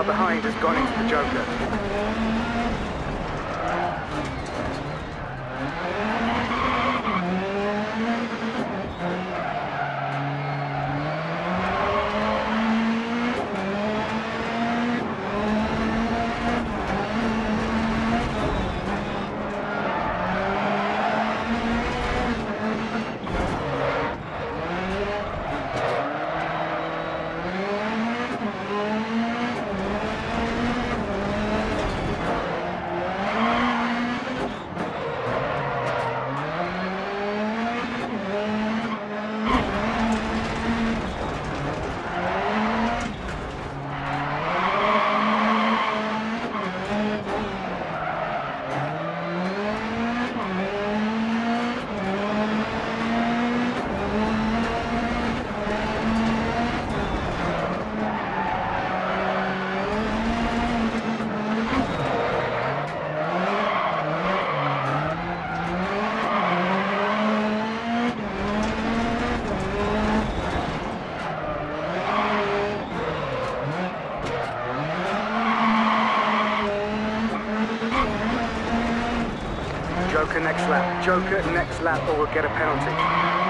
car behind has gone into the Joker. Joker next lap. Joker next lap or we'll get a penalty.